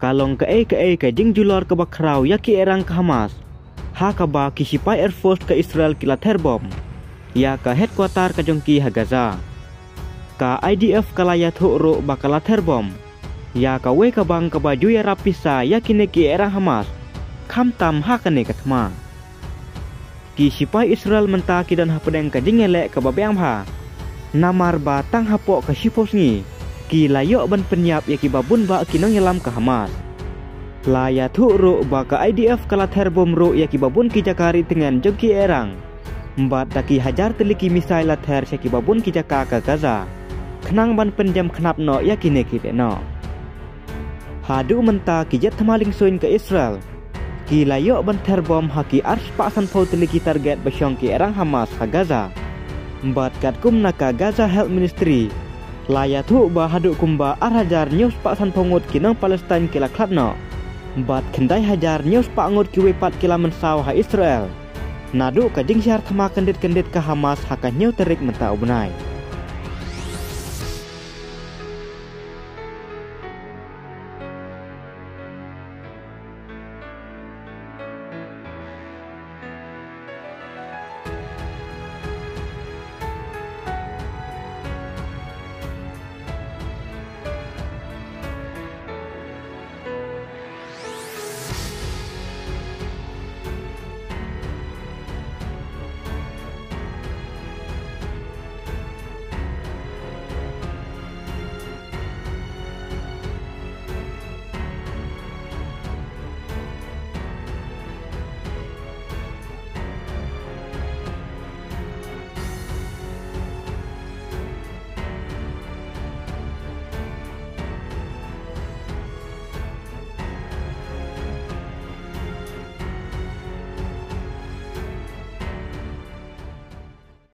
kalong ke e ke e ke jing julor ke bakrau ya ki erang ke Hamas. Ha ka ba ki sipai Air Force ke Israel kila terbom. Ya ke headquarter ke jongki ha Gaza. Ka IDF kalayat ro bakala terbom. Ya ka we ka bang ka baju ya rapisa ya ki erang Hamas. Kam tam ha ka ne katma. Ki sipai Israel menta ki dan ha pedeng ka jing elek ke babeang ha. Namar ba tang hapok ke sipos ngi ki layok ban penyap ya ki babun ba ki nang yelam ke Hamas. Laya tu ro ba ke IDF kala terbom ro ya ki babun ki jakari dengan jengki erang. Mbat daki hajar teliki misai la ter ki babun ki jaka ke Gaza. Kenang ban penjam kenap no ya ki ne ki no. Hadu menta ki jet thamaling soin ke Israel. Ki layok ban terbom haki ars paksan pau teliki target basyong ki erang Hamas ha Gaza. Mbat kat kum naka Gaza Health Ministry Laya tu ba haduk kumba ar hajar news pak san pongut kinang Palestine kila klatno. Bat kendai hajar news pak ngut ki wepat kila mensau ha Israel. Nadu ka jing syar thama kendit kendit ka Hamas haka new terik mentau benai.